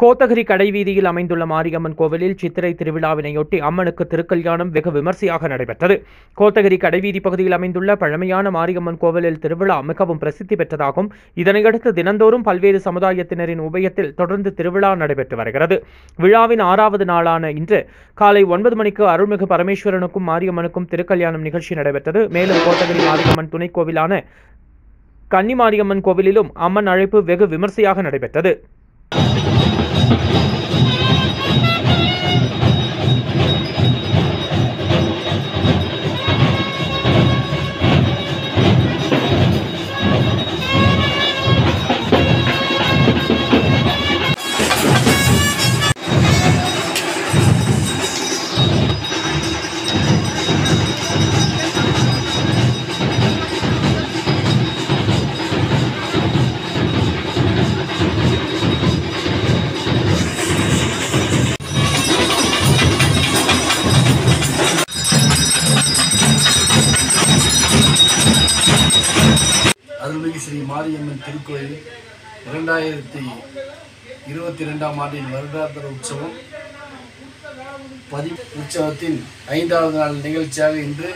கோத்தகிரி கடைவீதியில் அமைந்துள்ள மாரியம்மன் கோவிலில் சித்திரை திருவிழாவினையொட்டி அம்மனுக்கு திருக்கல்யாணம் வெகு விமர்சையாக நடைபெற்றது. கோத்தகிரி கடைவீதி பகுதியில் அமைந்துள்ள பழமையான மாரியம்மன் கோவிலில் திருவிழா மிகவும் பிரசித்தி பெற்றதாகும் இதனையடுத்து தினந்தோறும் பல்வேறு சமுதாயத்தினரின் உபயத்தில் தொடர்ந்து திருவிழா நடைபெற்று வருகிறது. விழாவின் ஆறாவது நாளான இன்று காலை ஒன்பது மணிக்கு அருள்மிகு பரமேஸ்வரனுக்கும் மாரியம்மனுக்கும் திருக்கல்யாணம் நிகழ்ச்சி நடைபெற்றது. மேலும் கோத்தகிரி மாரியம்மன் துணை கோவிலான கன்னிமாரியம்மன் கோவிலிலும் அம்மன் அழைப்பு வெகு விமர்சையாக நடைபெற்றது. Thank you. அருள்மிகு ஸ்ரீ மாரியம்மன் திருக்கோயில் இரண்டாயிரத்தி இருபத்தி ரெண்டாம் ஆண்டின் வருடாந்திர உற்சவம். பதி உற்சவத்தின் ஐந்தாவது நாள் நிகழ்ச்சியாக இன்று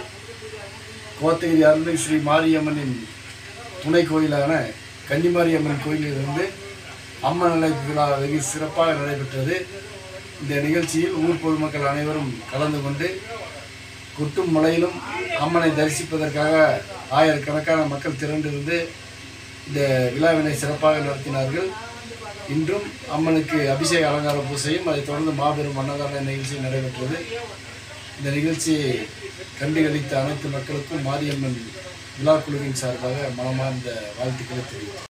கோத்தகிரி அருள்மிகு ஸ்ரீ மாரியம்மனின் துணை கோயிலான கன்னிமாரியம்மன் கோயிலிலிருந்து அம்மன் அழைப்பு விழா வெகு சிறப்பாக நடைபெற்றது. இந்த நிகழ்ச்சியில் ஊர் பொதுமக்கள் அனைவரும் கலந்து கொண்டு கொட்டும் மலையிலும் அம்மனை தரிசிப்பதற்காக ஆயிரக்கணக்கான மக்கள் திரண்டிருந்து இந்த விழாவினை சிறப்பாக நடத்தினார்கள். இன்றும் அம்மனுக்கு அபிஷேக அலங்கார பூசையும் அதைத் தொடர்ந்து மாபெரும் அன்னதான நிகழ்ச்சி நடைபெற்றது. இந்த நிகழ்ச்சியை கண்டுகளித்த அனைத்து மக்களுக்கும் மாரியம்மன் விழா குழுவின் சார்பாக மனமார்ந்த வாழ்த்துக்களை தெரிவித்தார்